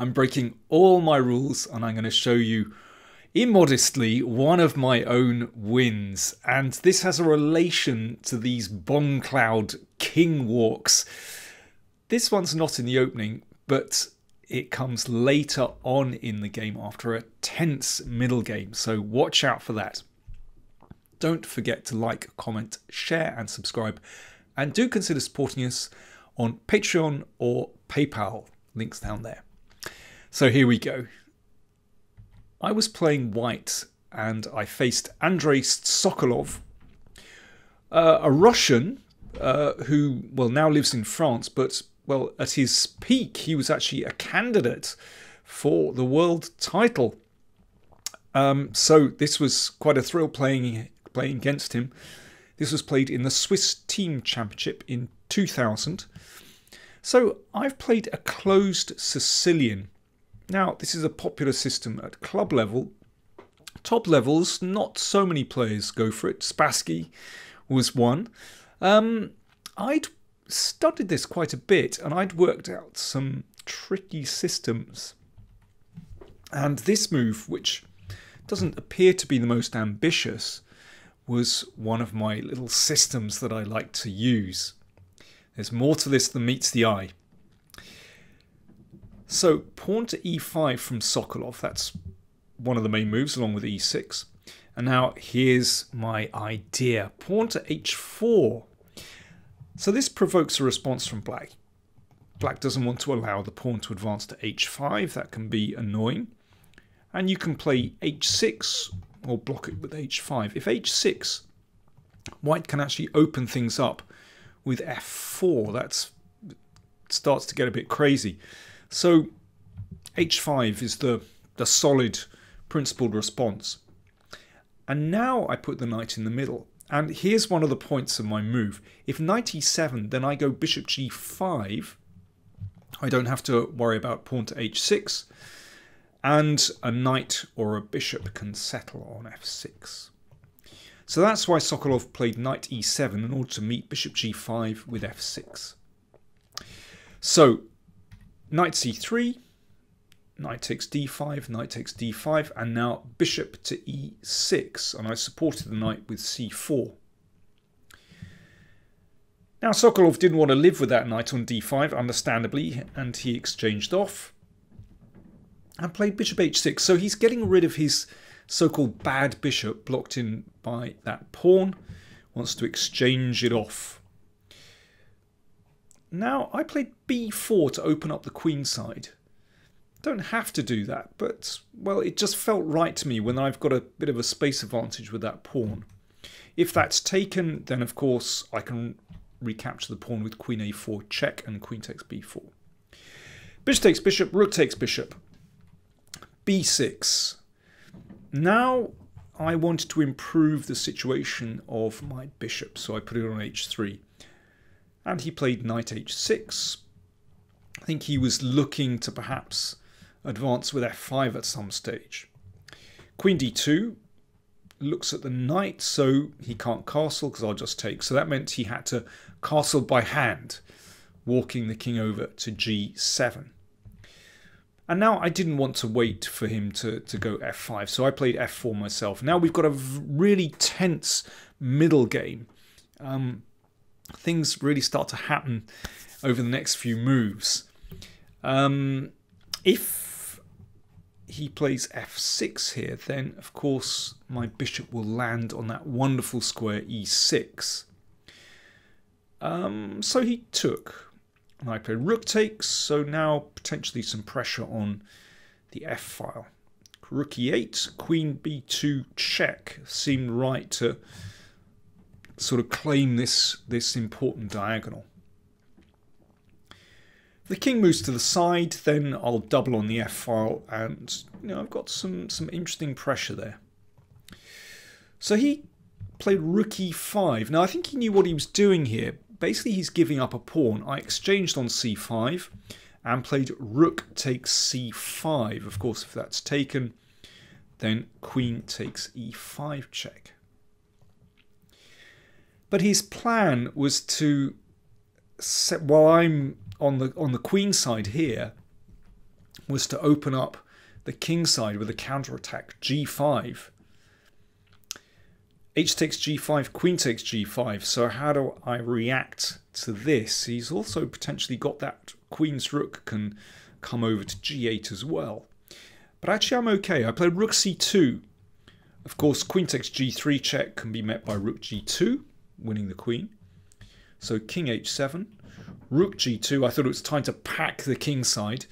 I'm breaking all my rules and I'm going to show you immodestly one of my own wins. And this has a relation to these Bongcloud king walks. This one's not in the opening, but it comes later on in the game after a tense middle game. So watch out for that. Don't forget to like, comment, share, and subscribe. And do consider supporting us on Patreon or PayPal. Links down there. So here we go. I was playing white and I faced Andrei Sokolov, uh, a Russian uh, who, well, now lives in France, but, well, at his peak, he was actually a candidate for the world title. Um, so this was quite a thrill playing playing against him. This was played in the Swiss Team Championship in 2000. So I've played a closed Sicilian now, this is a popular system at club level. Top levels, not so many players go for it. Spassky was one. Um, I'd studied this quite a bit and I'd worked out some tricky systems. And this move, which doesn't appear to be the most ambitious, was one of my little systems that I like to use. There's more to this than meets the eye. So pawn to e5 from Sokolov, that's one of the main moves along with e6. And now here's my idea. Pawn to h4. So this provokes a response from black. Black doesn't want to allow the pawn to advance to h5. That can be annoying. And you can play h6 or block it with h5. If h6, white can actually open things up with f4. That starts to get a bit crazy. So h5 is the, the solid principled response. And now I put the knight in the middle. And here's one of the points of my move. If knight e7, then I go bishop g5. I don't have to worry about pawn to h6. And a knight or a bishop can settle on f6. So that's why Sokolov played knight e7 in order to meet bishop g5 with f6. So knight c3, knight takes d5, knight takes d5, and now bishop to e6, and I supported the knight with c4. Now Sokolov didn't want to live with that knight on d5, understandably, and he exchanged off and played bishop h6. So he's getting rid of his so-called bad bishop blocked in by that pawn, wants to exchange it off now, I played b4 to open up the queen side. Don't have to do that, but, well, it just felt right to me when I've got a bit of a space advantage with that pawn. If that's taken, then of course I can recapture the pawn with queen a4 check and queen takes b4. Bishop takes bishop, rook takes bishop. b6. Now I wanted to improve the situation of my bishop, so I put it on h3 and he played knight h6. I think he was looking to perhaps advance with f5 at some stage. Queen d2 looks at the knight, so he can't castle because I'll just take. So that meant he had to castle by hand, walking the king over to g7. And now I didn't want to wait for him to, to go f5, so I played f4 myself. Now we've got a really tense middle game. Um, things really start to happen over the next few moves. Um, if he plays f6 here, then of course my bishop will land on that wonderful square e6. Um, so he took. And I play rook takes, so now potentially some pressure on the f file. Rook e8, queen b2 check seemed right to sort of claim this, this important diagonal. The king moves to the side, then I'll double on the f-file, and you know I've got some, some interesting pressure there. So he played rook e5. Now I think he knew what he was doing here. Basically he's giving up a pawn. I exchanged on c5 and played rook takes c5. Of course, if that's taken, then queen takes e5 check. But his plan was to set while I'm on the on the queen side here, was to open up the king side with a counterattack g5. h takes g5, queen takes g5. So how do I react to this? He's also potentially got that queen's rook can come over to g8 as well. But actually I'm okay. I played rook c2. Of course, queen takes g3 check can be met by rook g2, winning the queen. So king h7, rook g2. I thought it was time to pack the king side.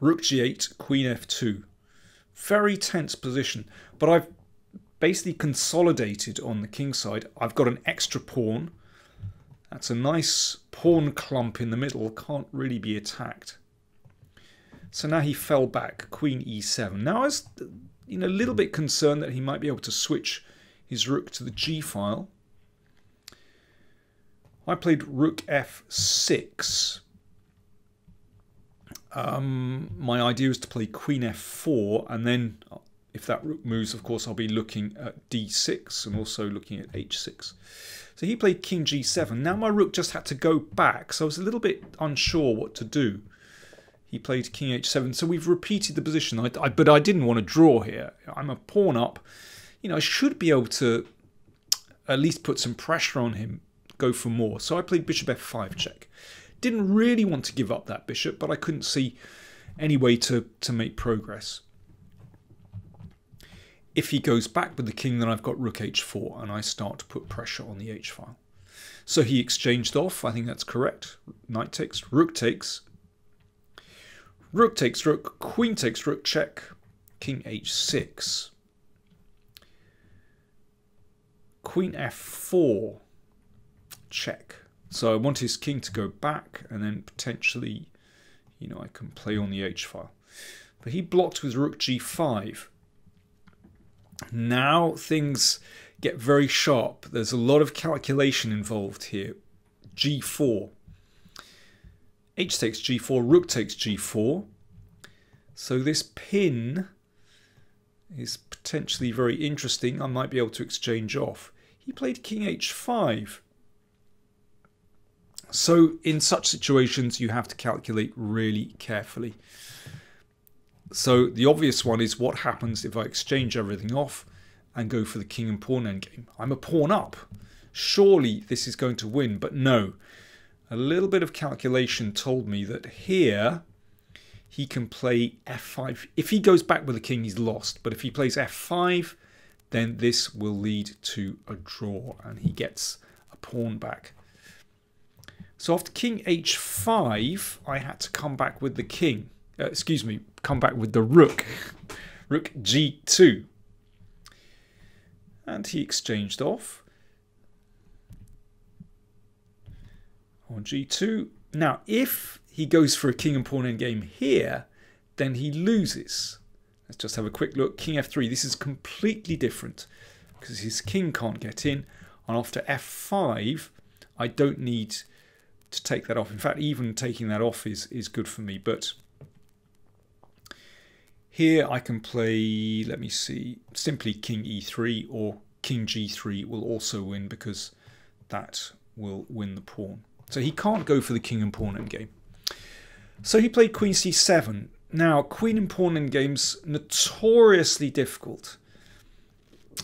Rook g8, queen f2. Very tense position. But I've basically consolidated on the king side. I've got an extra pawn. That's a nice pawn clump in the middle. Can't really be attacked. So now he fell back, queen e7. Now I was you know, a little bit concerned that he might be able to switch his rook to the g file. I played rook f6. Um, my idea is to play queen f4 and then if that rook moves of course I'll be looking at d6 and also looking at h6. So he played king g7. Now my rook just had to go back so I was a little bit unsure what to do. He played king h7 so we've repeated the position I, I, but I didn't want to draw here. I'm a pawn up. You know I should be able to at least put some pressure on him go for more. So I played bishop f5 check. Didn't really want to give up that bishop, but I couldn't see any way to, to make progress. If he goes back with the king, then I've got rook h4, and I start to put pressure on the h-file. So he exchanged off. I think that's correct. Knight takes, rook takes. Rook takes rook, queen takes rook, check. King h6. Queen f4 check. So I want his king to go back and then potentially, you know, I can play on the h-file. But he blocked with rook g5. Now things get very sharp. There's a lot of calculation involved here. g4. h takes g4, rook takes g4. So this pin is potentially very interesting. I might be able to exchange off. He played king h5. So in such situations, you have to calculate really carefully. So the obvious one is what happens if I exchange everything off and go for the king and pawn endgame. I'm a pawn up. Surely this is going to win, but no. A little bit of calculation told me that here he can play f5. If he goes back with the king, he's lost. But if he plays f5, then this will lead to a draw and he gets a pawn back. So after king h5, I had to come back with the king. Uh, excuse me, come back with the rook. rook g2. And he exchanged off. On g2. Now, if he goes for a king and pawn endgame here, then he loses. Let's just have a quick look. King f3. This is completely different because his king can't get in. And after f5, I don't need to take that off. In fact, even taking that off is, is good for me. But here I can play, let me see, simply king e3 or king g3 will also win because that will win the pawn. So he can't go for the king and pawn endgame. So he played queen c7. Now, queen and pawn endgames notoriously difficult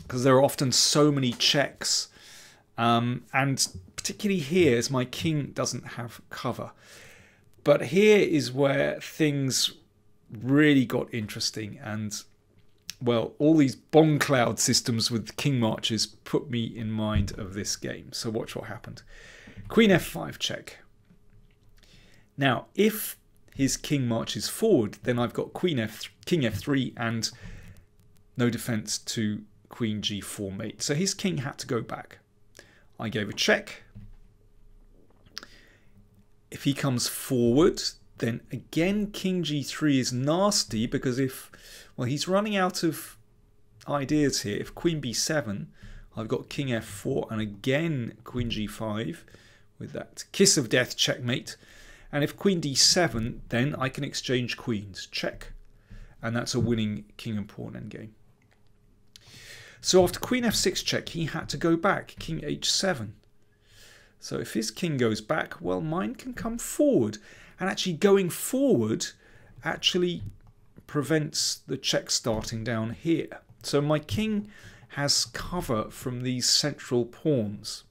because there are often so many checks um, and particularly here as my king doesn't have cover. But here is where things really got interesting and well, all these Bongcloud systems with king marches put me in mind of this game. So watch what happened. Queen f5 check. Now, if his king marches forward, then I've got queen f king f3 and no defense to queen g4 mate. So his king had to go back. I gave a check. If he comes forward, then again king g3 is nasty because if, well, he's running out of ideas here. If queen b7, I've got king f4 and again queen g5 with that kiss of death checkmate. And if queen d7, then I can exchange queens, check. And that's a winning king and pawn endgame. So after queen f6 check, he had to go back, king h7. So if his king goes back, well, mine can come forward. And actually going forward actually prevents the check starting down here. So my king has cover from these central pawns.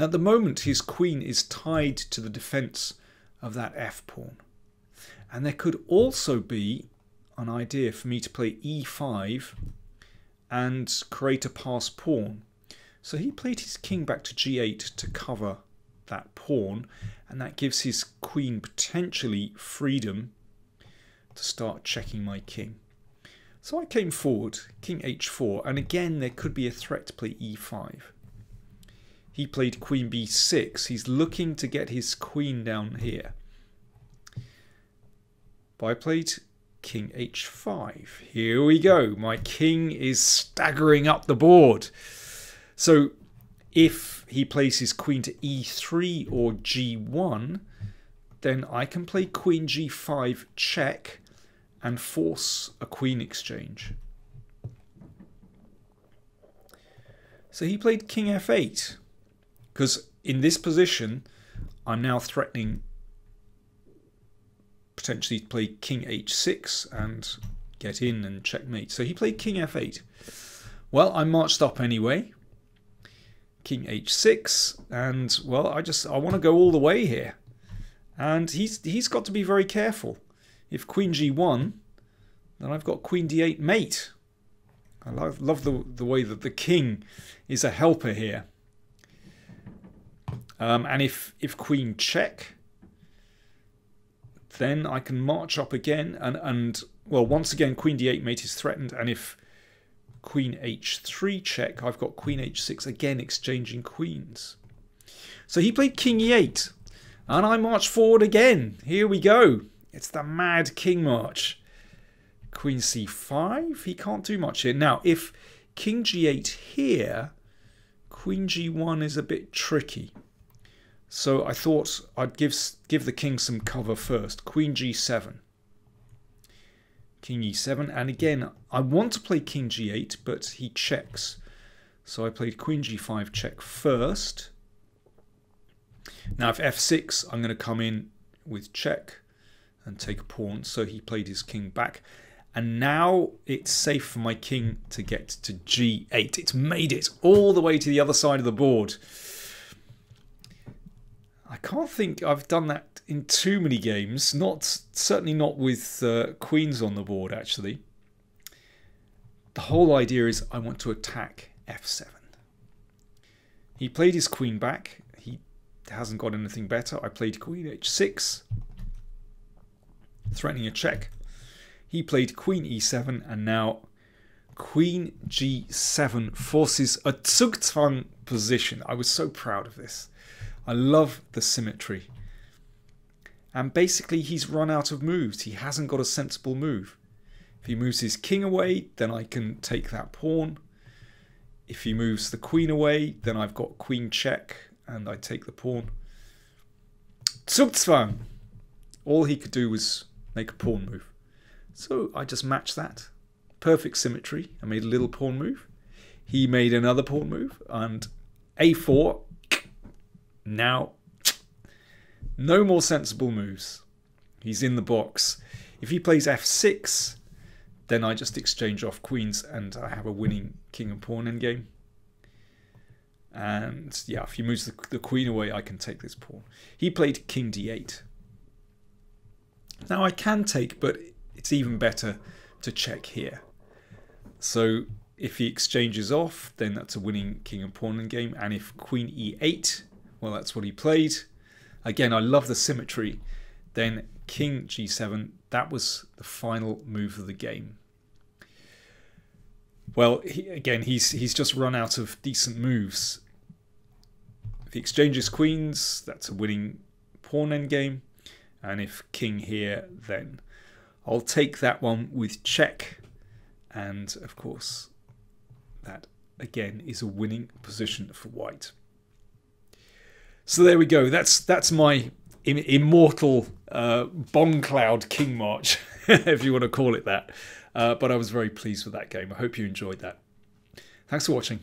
At the moment his queen is tied to the defence of that f pawn. And there could also be an idea for me to play e5 and create a pass pawn. So he played his king back to g8 to cover that pawn and that gives his queen potentially freedom to start checking my king. So I came forward, king h4, and again there could be a threat to play e5. He played queen b6. He's looking to get his queen down here. But I played king h5. Here we go. My king is staggering up the board. So if he plays his queen to e3 or g1, then I can play queen g5 check and force a queen exchange. So he played king f8 because in this position I'm now threatening potentially to play king h6 and get in and checkmate. So he played king f8. Well, I marched up anyway. King h6 and well, I just I want to go all the way here. And he's he's got to be very careful. If queen g1, then I've got queen d8 mate. I love, love the, the way that the king is a helper here. Um, and if, if queen check, then I can march up again and, and well, once again, queen d8 mate is threatened. And if queen h3 check, I've got queen h6 again exchanging queens. So he played king e8 and I march forward again. Here we go. It's the mad king march. Queen c5, he can't do much here. Now, if king g8 here, queen g1 is a bit tricky. So I thought I'd give, give the king some cover first. Queen g7. King e7. And again, I want to play king g8, but he checks. So I played queen g5 check first. Now if f6, I'm going to come in with check and take a pawn. So he played his king back. And now it's safe for my king to get to g8. It's made it all the way to the other side of the board. I can't think I've done that in too many games. Not Certainly not with uh, queens on the board, actually. The whole idea is I want to attack f7. He played his queen back. He hasn't got anything better. I played queen h6, threatening a check. He played queen e7 and now queen g7 forces a Zugzwang position. I was so proud of this. I love the symmetry. And basically he's run out of moves. He hasn't got a sensible move. If he moves his king away, then I can take that pawn. If he moves the queen away, then I've got queen check and I take the pawn. Zugzwang! All he could do was make a pawn move. So I just matched that. Perfect symmetry. I made a little pawn move. He made another pawn move. And a4. Now, no more sensible moves. He's in the box. If he plays f6, then I just exchange off queens and I have a winning king and pawn endgame. And yeah, if he moves the, the queen away, I can take this pawn. He played king d8. Now I can take, but it's even better to check here. So if he exchanges off, then that's a winning king and pawn game. And if queen e8, well, that's what he played. Again, I love the symmetry. Then king g7, that was the final move of the game. Well, he, again, he's he's just run out of decent moves. If he exchanges queens, that's a winning pawn endgame. And if king here, then I'll take that one with check. And of course, that again is a winning position for white. So there we go. That's that's my Im immortal uh, Bongcloud King March, if you want to call it that. Uh, but I was very pleased with that game. I hope you enjoyed that. Thanks for watching.